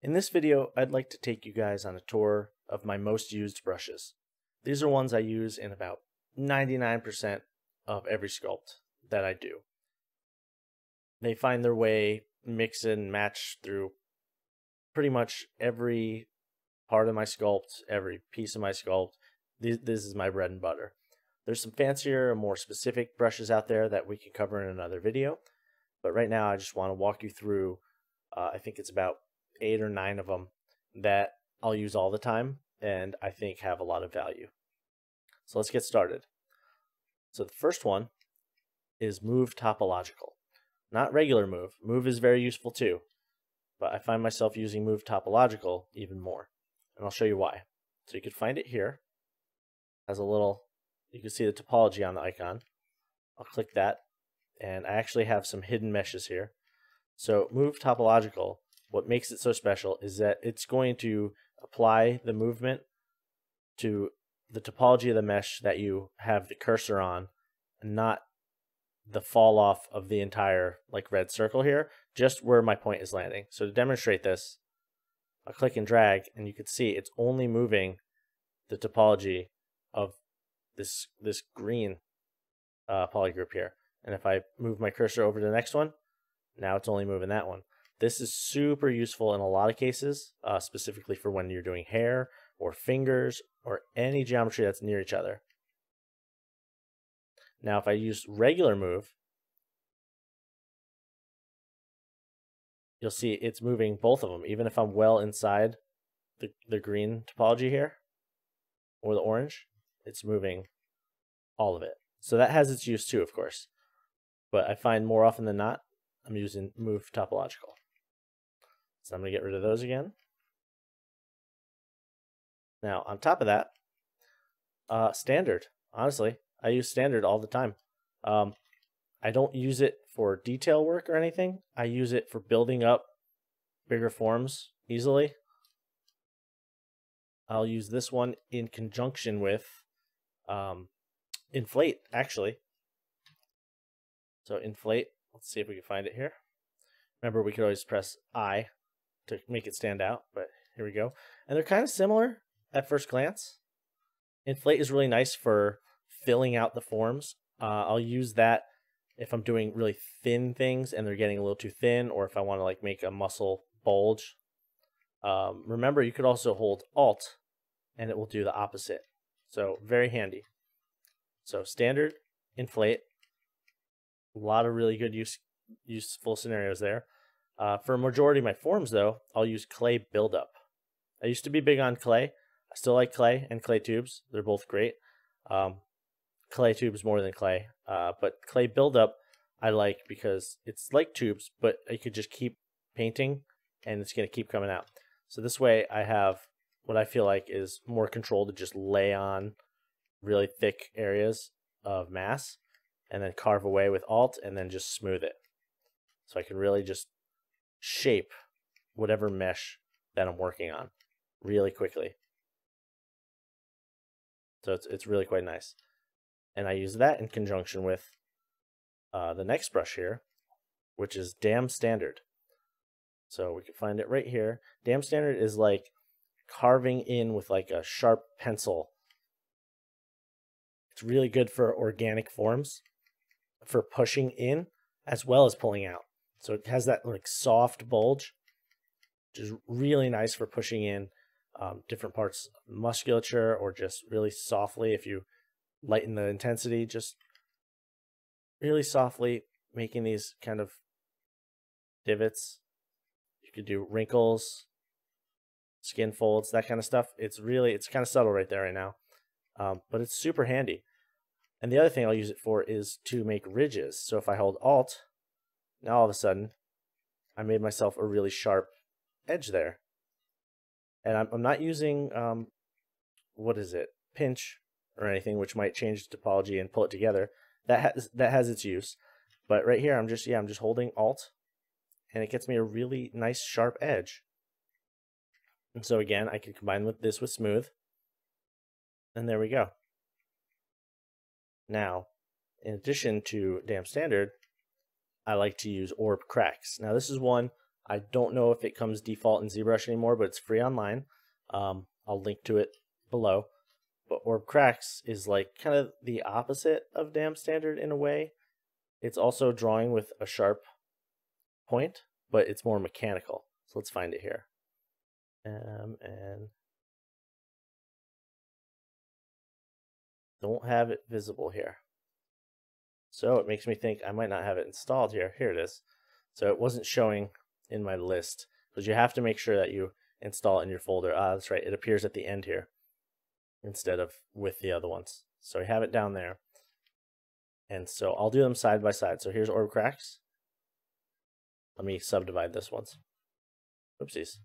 In this video, I'd like to take you guys on a tour of my most used brushes. These are ones I use in about 99% of every sculpt that I do. They find their way, mix and match through pretty much every part of my sculpt, every piece of my sculpt. This, is my bread and butter. There's some fancier and more specific brushes out there that we can cover in another video. But right now, I just want to walk you through, uh, I think it's about eight or nine of them that I'll use all the time and I think have a lot of value. So let's get started. So the first one is Move Topological. Not regular Move. Move is very useful too, but I find myself using Move Topological even more. And I'll show you why. So you can find it here. Has a little, you can see the topology on the icon. I'll click that, and I actually have some hidden meshes here. So Move Topological what makes it so special is that it's going to apply the movement to the topology of the mesh that you have the cursor on, and not the fall off of the entire like red circle here, just where my point is landing. So to demonstrate this, I'll click and drag, and you can see it's only moving the topology of this this green uh, polygroup here. And if I move my cursor over to the next one, now it's only moving that one. This is super useful in a lot of cases, uh, specifically for when you're doing hair or fingers or any geometry that's near each other. Now, if I use regular move, you'll see it's moving both of them, even if I'm well inside the, the green topology here or the orange, it's moving all of it. So that has its use too, of course. But I find more often than not, I'm using move topological. So I'm going to get rid of those again. Now, on top of that, uh, standard. Honestly, I use standard all the time. Um, I don't use it for detail work or anything. I use it for building up bigger forms easily. I'll use this one in conjunction with um, inflate, actually. So inflate, let's see if we can find it here. Remember, we could always press I to make it stand out, but here we go. And they're kind of similar at first glance. Inflate is really nice for filling out the forms. Uh, I'll use that if I'm doing really thin things and they're getting a little too thin, or if I want to like make a muscle bulge. Um, remember, you could also hold Alt, and it will do the opposite. So very handy. So standard, inflate. A lot of really good use useful scenarios there. Uh, for a majority of my forms, though, I'll use clay buildup. I used to be big on clay. I still like clay and clay tubes. They're both great. Um, clay tubes more than clay, uh, but clay buildup I like because it's like tubes, but you could just keep painting and it's going to keep coming out. So this way I have what I feel like is more control to just lay on really thick areas of mass and then carve away with alt and then just smooth it. So I can really just shape whatever mesh that I'm working on really quickly. So it's, it's really quite nice. And I use that in conjunction with uh, the next brush here, which is Dam Standard. So we can find it right here. Dam Standard is like carving in with like a sharp pencil. It's really good for organic forms, for pushing in as well as pulling out. So it has that like soft bulge, which is really nice for pushing in um, different parts of musculature or just really softly if you lighten the intensity, just really softly making these kind of divots. You could do wrinkles, skin folds, that kind of stuff. It's really, it's kind of subtle right there right now, um, but it's super handy. And the other thing I'll use it for is to make ridges. So if I hold Alt now all of a sudden, I made myself a really sharp edge there. And I'm, I'm not using, um, what is it, pinch or anything, which might change the topology and pull it together. That has, that has its use. But right here, I'm just, yeah, I'm just holding Alt, and it gets me a really nice sharp edge. And so again, I can combine with this with smooth, and there we go. Now, in addition to Dam Standard, I like to use orb cracks. Now this is one I don't know if it comes default in ZBrush anymore, but it's free online. Um, I'll link to it below. But Orb Cracks is like kind of the opposite of Dam Standard in a way. It's also drawing with a sharp point, but it's more mechanical. So let's find it here. Um, and don't have it visible here. So it makes me think I might not have it installed here. Here it is. So it wasn't showing in my list because you have to make sure that you install it in your folder. Ah, that's right. It appears at the end here instead of with the other ones. So we have it down there. And so I'll do them side by side. So here's orb cracks. Let me subdivide this once. Oopsies.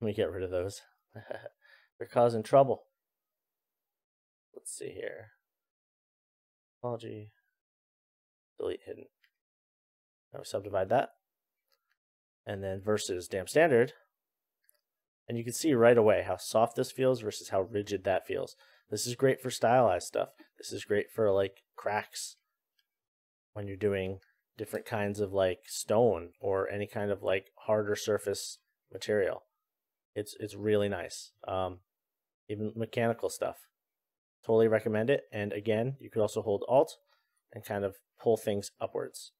Let me get rid of those. They're causing trouble. Let's see here. Topology. Delete hidden. Now we subdivide that. And then versus Dam Standard. And you can see right away how soft this feels versus how rigid that feels. This is great for stylized stuff. This is great for like cracks when you're doing different kinds of like stone or any kind of like harder surface material. It's it's really nice. Um, even mechanical stuff. Totally recommend it. And again, you could also hold Alt and kind of pull things upwards.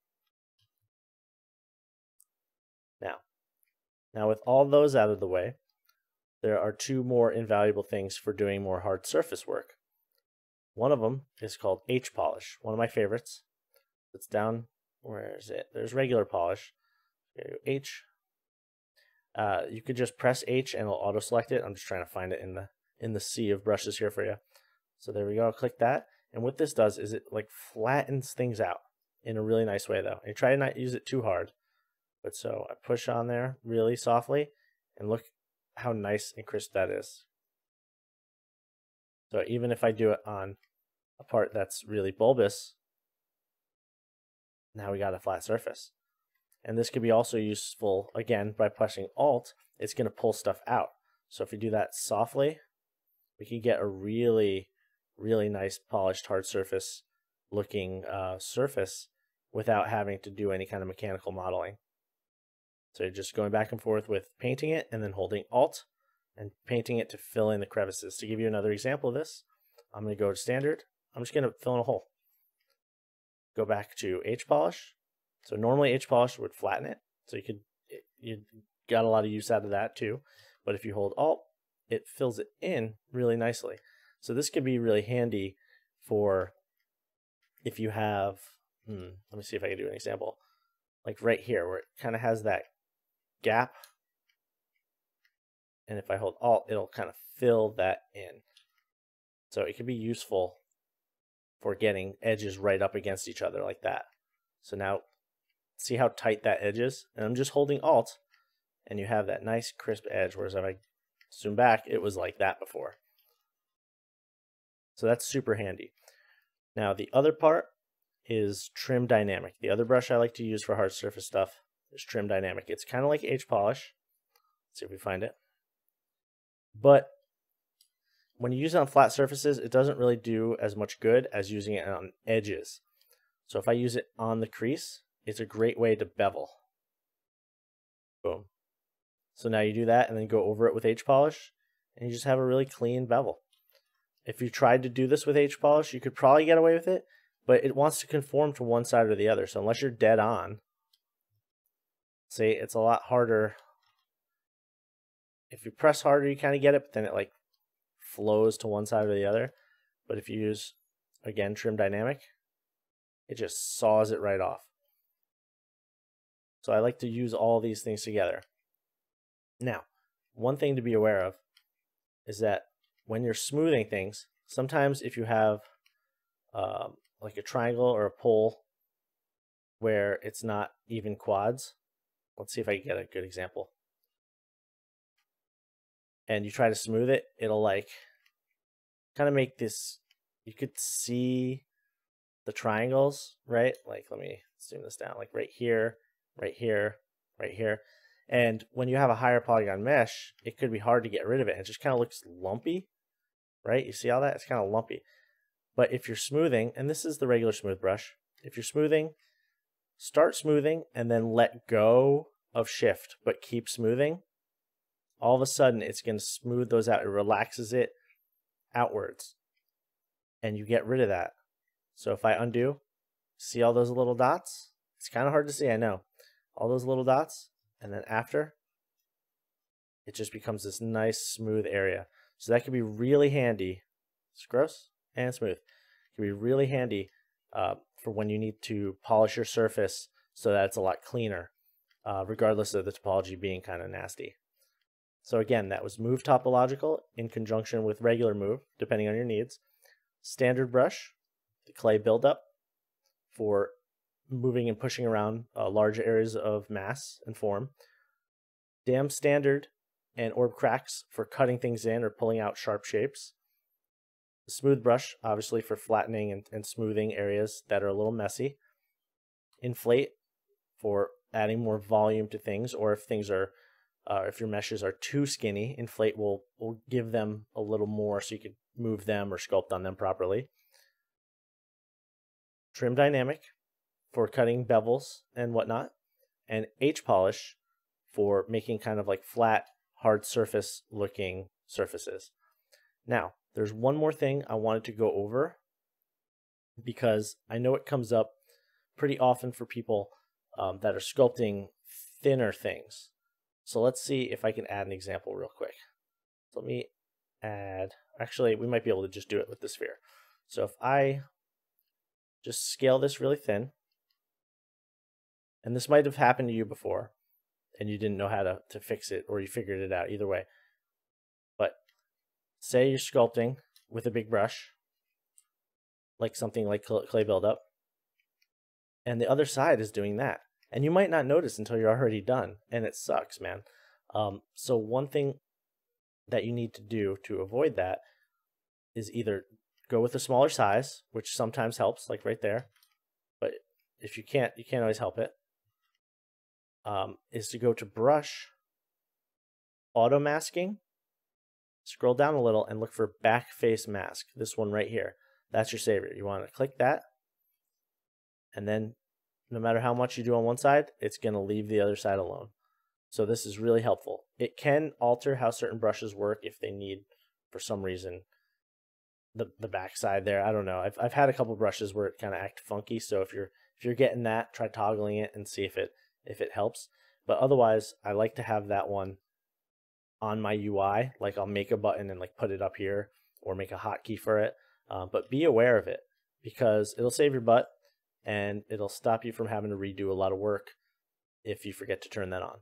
Now, now with all those out of the way, there are two more invaluable things for doing more hard surface work. One of them is called H polish, one of my favorites. It's down, where is it? There's regular polish. H. Uh, you could just press H and it'll auto select it. I'm just trying to find it in the in the sea of brushes here for you. So there we go. Click that. And what this does is it like flattens things out in a really nice way though. And try to not use it too hard. But so I push on there really softly and look how nice and crisp that is. So even if I do it on a part that's really bulbous, now we got a flat surface. And this could be also useful, again, by pressing Alt, it's going to pull stuff out. So if we do that softly, we can get a really really nice polished hard surface looking uh, surface without having to do any kind of mechanical modeling. So you're just going back and forth with painting it and then holding Alt and painting it to fill in the crevices. To give you another example of this, I'm going to go to standard. I'm just going to fill in a hole. Go back to H polish. So normally H polish would flatten it. So you could, you got a lot of use out of that too. But if you hold Alt, it fills it in really nicely. So this could be really handy for if you have, hmm, let me see if I can do an example. Like right here where it kind of has that gap. And if I hold Alt, it'll kind of fill that in. So it could be useful for getting edges right up against each other like that. So now see how tight that edge is? And I'm just holding Alt and you have that nice crisp edge. Whereas if I zoom back, it was like that before. So that's super handy. Now the other part is Trim Dynamic. The other brush I like to use for hard surface stuff is Trim Dynamic. It's kind of like H Polish. Let's see if we find it. But when you use it on flat surfaces, it doesn't really do as much good as using it on edges. So if I use it on the crease, it's a great way to bevel. Boom. So now you do that and then go over it with H polish and you just have a really clean bevel. If you tried to do this with H polish, you could probably get away with it, but it wants to conform to one side or the other. So unless you're dead on, see, it's a lot harder. If you press harder, you kind of get it, but then it like flows to one side or the other. But if you use, again, trim dynamic, it just saws it right off. So I like to use all these things together. Now, one thing to be aware of is that when you're smoothing things, sometimes if you have um, like a triangle or a pole where it's not even quads, let's see if I can get a good example. And you try to smooth it, it'll like kind of make this, you could see the triangles, right? Like, let me zoom this down, like right here, right here, right here. And when you have a higher polygon mesh, it could be hard to get rid of it. It just kind of looks lumpy right? You see all that? It's kind of lumpy. But if you're smoothing, and this is the regular smooth brush, if you're smoothing, start smoothing and then let go of shift, but keep smoothing, all of a sudden it's going to smooth those out. It relaxes it outwards and you get rid of that. So if I undo, see all those little dots? It's kind of hard to see, I know. All those little dots, and then after, it just becomes this nice smooth area. So that can be really handy. It's gross and smooth. It can be really handy uh, for when you need to polish your surface so that it's a lot cleaner, uh, regardless of the topology being kind of nasty. So again, that was move topological in conjunction with regular move, depending on your needs. Standard brush, the clay buildup for moving and pushing around uh, large areas of mass and form. Dam standard and orb cracks for cutting things in or pulling out sharp shapes. The smooth brush, obviously for flattening and, and smoothing areas that are a little messy. Inflate for adding more volume to things or if things are uh, if your meshes are too skinny, inflate will will give them a little more so you can move them or sculpt on them properly. Trim dynamic for cutting bevels and whatnot, and H polish for making kind of like flat, hard surface looking surfaces. Now, there's one more thing I wanted to go over because I know it comes up pretty often for people um, that are sculpting thinner things. So let's see if I can add an example real quick. Let me add, actually, we might be able to just do it with the sphere. So if I just scale this really thin, and this might have happened to you before, and you didn't know how to, to fix it, or you figured it out, either way. But say you're sculpting with a big brush, like something like clay buildup, and the other side is doing that and you might not notice until you're already done and it sucks man um, so one thing that you need to do to avoid that is either go with a smaller size which sometimes helps like right there but if you can't you can't always help it um, is to go to brush auto masking scroll down a little and look for back face mask this one right here that's your savior you want to click that and then no matter how much you do on one side, it's going to leave the other side alone. So this is really helpful. It can alter how certain brushes work if they need, for some reason, the the backside there. I don't know. I've I've had a couple brushes where it kind of act funky. So if you're if you're getting that, try toggling it and see if it if it helps. But otherwise, I like to have that one on my UI. Like I'll make a button and like put it up here or make a hotkey for it. Uh, but be aware of it because it'll save your butt and it'll stop you from having to redo a lot of work if you forget to turn that on.